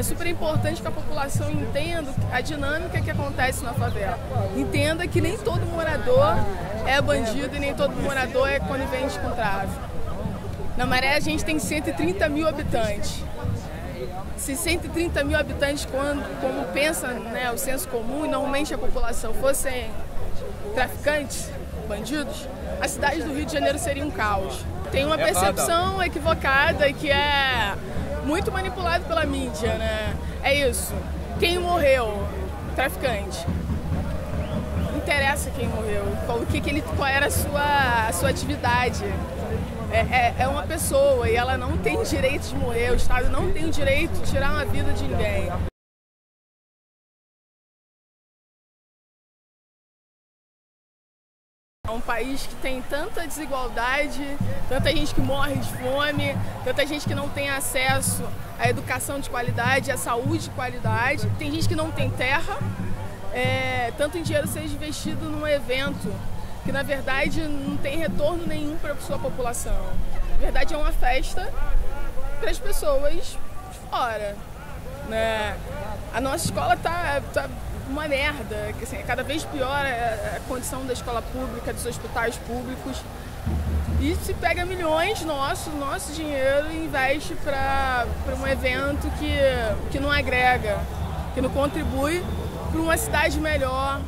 é super importante que a população entenda a dinâmica que acontece na favela. Entenda que nem todo morador é bandido e nem todo morador é conivente com tráfico. Na Maré a gente tem 130 mil habitantes. Se 130 mil habitantes, quando, como pensa né, o senso comum, e normalmente a população fossem traficantes, bandidos, a cidade do Rio de Janeiro seria um caos. Tem uma percepção equivocada que é muito manipulado pela mídia, né? É isso. Quem morreu? Traficante. Não interessa quem morreu, qual, que que ele, qual era a sua, a sua atividade. É, é, é, uma pessoa e ela não tem direito de morrer, o Estado não tem o direito de tirar uma vida de ninguém. É um país que tem tanta desigualdade, tanta gente que morre de fome, tanta gente que não tem acesso à educação de qualidade, à saúde de qualidade. Tem gente que não tem terra, é, tanto dinheiro seja investido num evento que na verdade não tem retorno nenhum para a sua população. Na verdade é uma festa para as pessoas de fora. Né? A nossa escola tá, tá uma merda, assim, é cada vez pior a, condição da escola pública, dos hospitais públicos. E se pega milhões nosso, nosso dinheiro e investe para um evento que, que não agrega, que não contribui para uma cidade melhor,